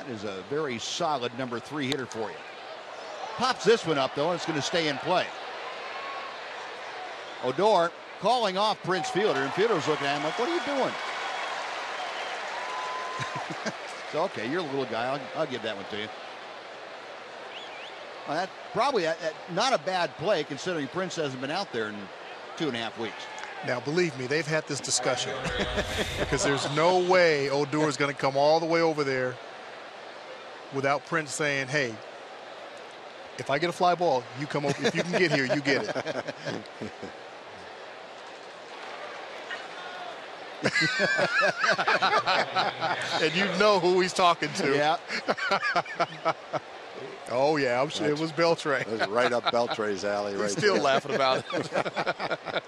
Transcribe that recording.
That is a very solid number three hitter for you. Pops this one up, though, and it's going to stay in play. Odor calling off Prince Fielder, and Fielder's looking at him like, what are you doing? so, okay, you're a little guy. I'll, I'll give that one to you. Well, that probably not a bad play considering Prince hasn't been out there in two and a half weeks. Now, believe me, they've had this discussion because there's no way Odor is going to come all the way over there without Prince saying, hey, if I get a fly ball, you come over. If you can get here, you get it. and you know who he's talking to. Yeah. oh yeah, I'm sure That's, it was Beltre. It was right up Beltre's alley. He's right still there. laughing about it.